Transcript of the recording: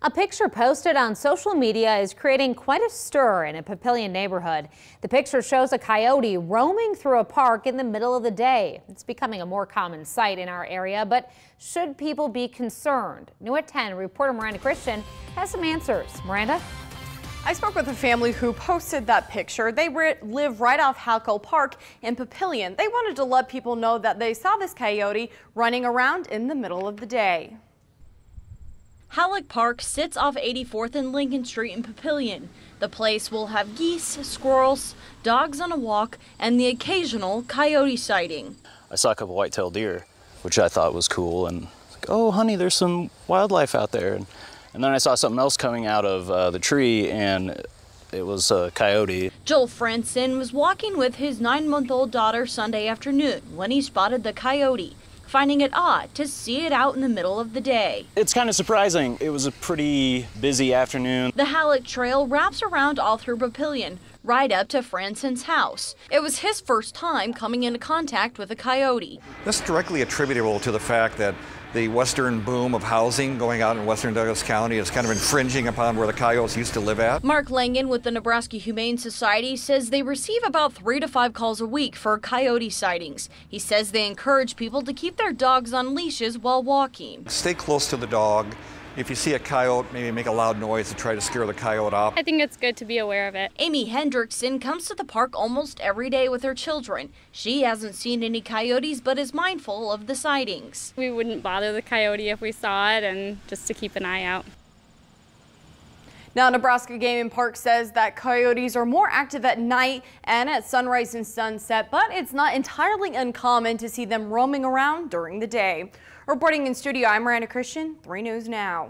A picture posted on social media is creating quite a stir in a Papillion neighborhood. The picture shows a coyote roaming through a park in the middle of the day. It's becoming a more common sight in our area, but should people be concerned? New at 10, reporter Miranda Christian has some answers. Miranda? I spoke with a family who posted that picture. They live right off Halleck Park in Papillion. They wanted to let people know that they saw this coyote running around in the middle of the day. Halleck Park sits off 84th and Lincoln Street in Papillion. The place will have geese, squirrels, dogs on a walk, and the occasional coyote sighting. I saw a couple white-tailed deer, which I thought was cool, and like, oh, honey, there's some wildlife out there. And, and then I saw something else coming out of uh, the tree, and it was a coyote. Joel Franson was walking with his nine-month-old daughter Sunday afternoon when he spotted the coyote finding it odd to see it out in the middle of the day. It's kind of surprising. It was a pretty busy afternoon. The Halleck Trail wraps around all through Papillion, right up to Franson's house. It was his first time coming into contact with a coyote. This is directly attributable to the fact that the western boom of housing going out in western Douglas County is kind of infringing upon where the coyotes used to live at. Mark Langen with the Nebraska Humane Society says they receive about three to five calls a week for coyote sightings. He says they encourage people to keep their dogs on leashes while walking. Stay close to the dog. If you see a coyote, maybe make a loud noise to try to scare the coyote off. I think it's good to be aware of it. Amy Hendrickson comes to the park almost every day with her children. She hasn't seen any coyotes but is mindful of the sightings. We wouldn't bother the coyote if we saw it and just to keep an eye out. Now, Nebraska Game and Park says that coyotes are more active at night and at sunrise and sunset, but it's not entirely uncommon to see them roaming around during the day. Reporting in studio, I'm Miranda Christian, 3 News Now.